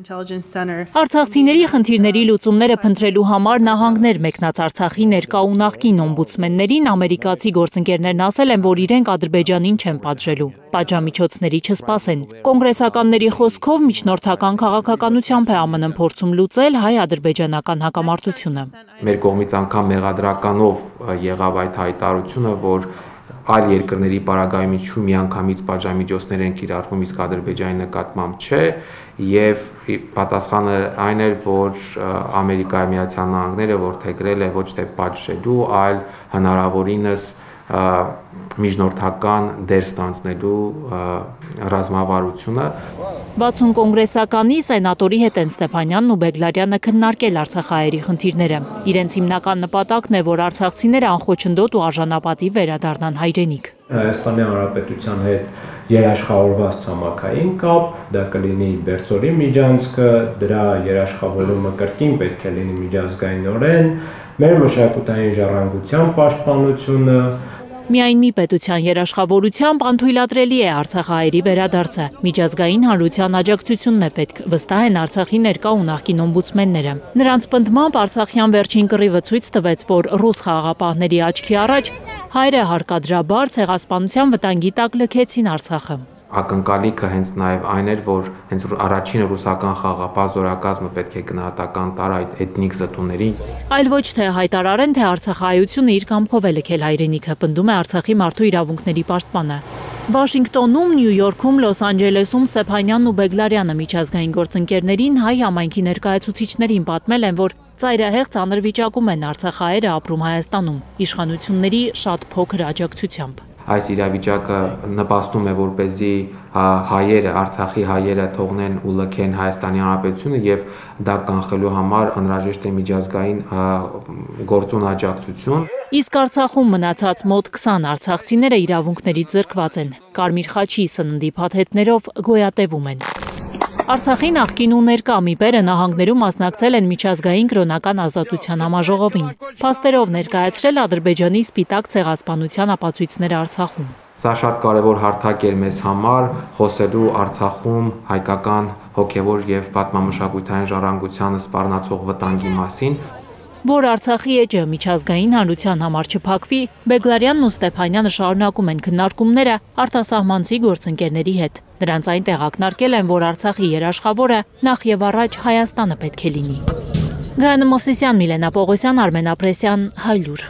Արցախցիների խնդիրների լուծումները փնտրելու համար նահանգներ մեկնած Արցախի ներկա ու նախկին օմբուդսմեններին ամերիկացի գործընկերներն ասել են, որ իրենք Ադրբեջանին չեն պատժելու, պատժամիջոցների չսպասեն։ Կոնգրեսականների խոսքով միջնորդական քաղաքականությամբ է ԱՄՆ-ն փորձում լուծել հայ-ադրբեջանական հակամարտությունը։ Մեր կողմից անգամ մեղադրականով եղավ այդ հայտարարությունը, որ այլ երկրների պարագայումից շու միանգամից պատժամիջոցներ են կիրառվում, իսկ Ադրբեջանի նկատմամբ չէ, եւ պատասխանը այն էր, որ Ամերիկայի Միացյալ Նահանգները որթեգրել է ոչ թե պատժելու, այլ հնարավորինս միջնորդական դեր ստանձնելու ռազմավարությունը 60 կոնգրեսականի սենատորի հետ են Ստեփանյանն ու Բեգլարյանը քննարկել Արցախահայերի խնդիրները։ Իրենց հիմնական նպատակն է, որ արցախցիները անխոչնդոտ ու արժանապատիվ վերադառնան հայրենիք։ Հայաստանի Հանրապետության հետ երաշխավորված ցամաքային կապ, դա կլինի Բերձորի միջանցքը, դրա երաշխավորումը կրկին պետք է լինի միջազգայինորեն, մեր մշակութային ժառանգության պաշտպանությունը, Միայն մի պետության երաշխավորությամբ անթույլատրելի է Արցախահայերի վերադարձը։ Միջազգային հանրության աջակցությունն է պետք, վստահ են Արցախի ներկա ու նախկին օմբուդսմենները։ Նրանց պնդմամբ Արցախյան վերջին կռիվը ցույց տվեց, որ ռուս խաղաղապահների աչքի առաջ հայրը հարկադրաբար ցեղասպանության վտանգի տակ լքեցին Արցախը ակնկալիքը հենց նաև այն էր, որ հենց առաջին ռուսական խաղապահ զորակազմը պետք է գնահատական տար այդ էթնիկ զտուներին։ Այլ ոչ թե հայտարարեն, թե Արցախայությունը իր կամքով է լքել հայրենիքը, պնդում է Արցախի մարդու իրավունքների պաշտպանը։ Վաշինգտոնում, Նյու Յորքում, Լոս Անջելեսում Ստեփանյանն ու Բեգլարյանը միջազգային գործընկերներին հայ համայնքի ներկայացուցիչներին պատմել են, որ ծայրահեղ ծանր վիճակում են Արցախահայերը ապրում Հայաստանում, իշխանությունների շատ փոքր աջակցությամբ այս իրավիճակը նպաստում է որպեսզի հայերը, Արցախի հայերը թողնեն ու լքեն Հայաստանի Հանրապետությունը եւ դա կանխելու համար անհրաժեշտ է միջազգային գործուն աջակցություն։ Իսկ Արցախում մնացած մոտ 20 արցախցիները իրավունքներից զրկված են։ Կարմիր խաչի սննդի փաթեթներով գոյատևում են։ Արցախի նախկին ու ներկա միպերը նահանգներում մասնակցել են միջազգային կրոնական ազատության համաժողովին։ Փաստերով ներկայացրել Ադրբեջանի սպիտակ ցեղասպանության ապացույցները Արցախում։ Սա շատ կարևոր հարթակ էր մեզ համար խոսելու Արցախում հայկական հոգևոր եւ պատմամշակութային ժառանգությանը սպառնացող վտանգի մասին, Որ Արցախի էջը միջազգային հանրության համար չփակվի, Բեգլարյանն ու Ստեփանյանը շարունակում են քննարկումները արտասահմանցի գործընկերների հետ։ Նրանց այնտեղ ակնարկել են, որ Արցախի երաշխավորը նախ եւ առաջ Հայաստանը պետք է լինի։ Գայանե Մովսիսյան, Միլենա Պողոսյան, Արմեն Ապրեսյան, Հայլուր